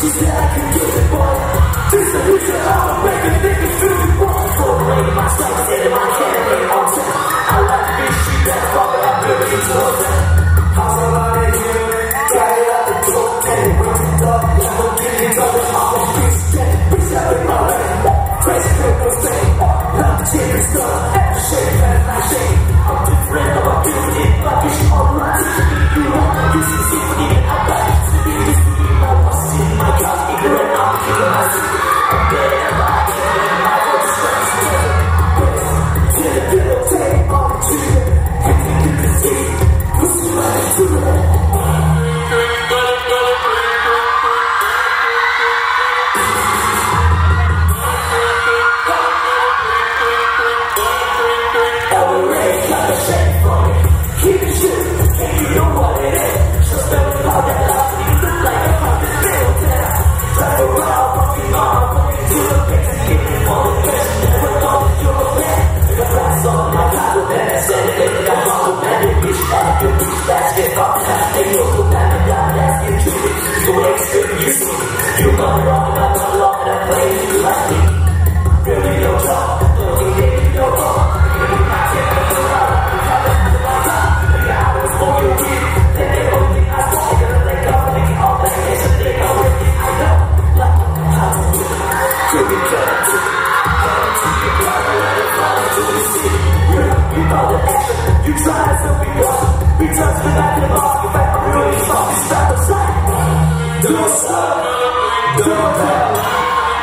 She's like a You try to be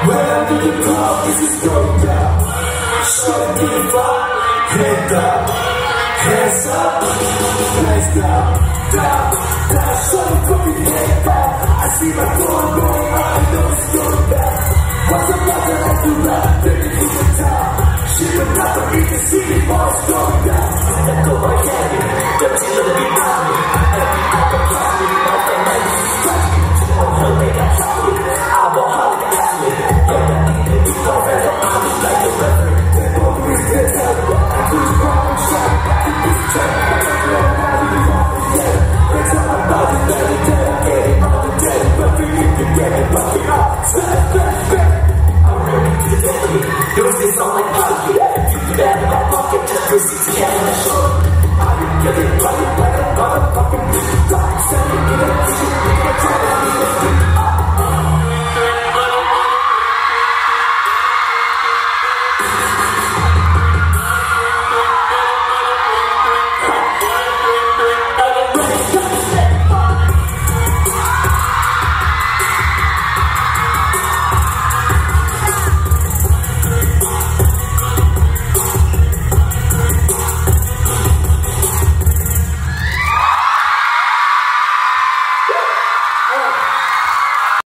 Wherever you go, this is going down. Shut the fuck, head down, hands up, face down, down, down. Shut the fucking head back. I see my going wrong, I know it's going back. What's the to let you laugh, baby, it's the time. Shit, but not for me to see me, what's Yes, I get it right.